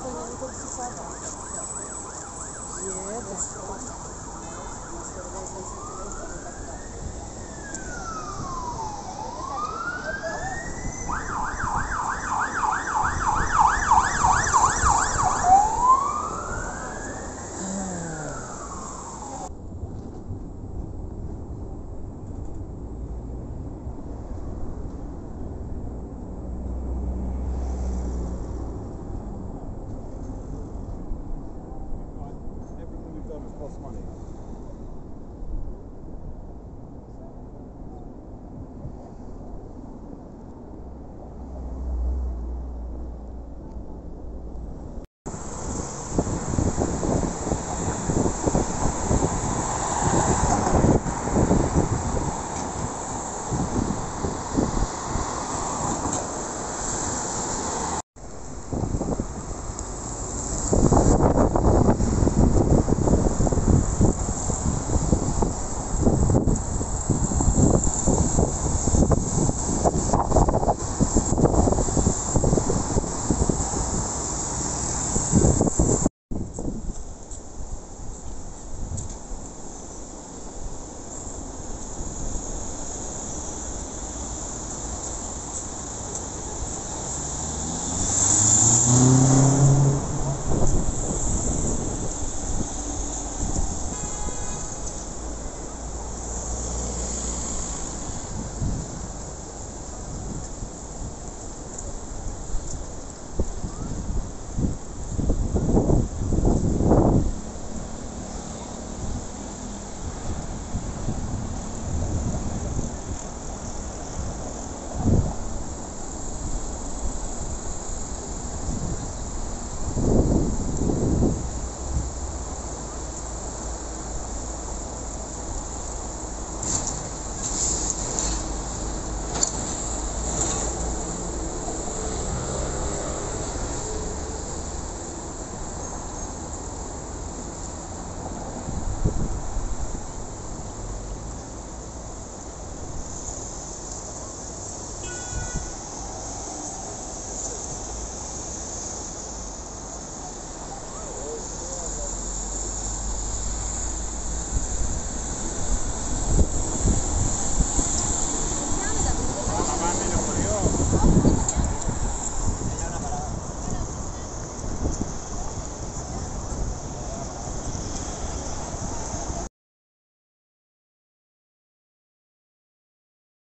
Yeah.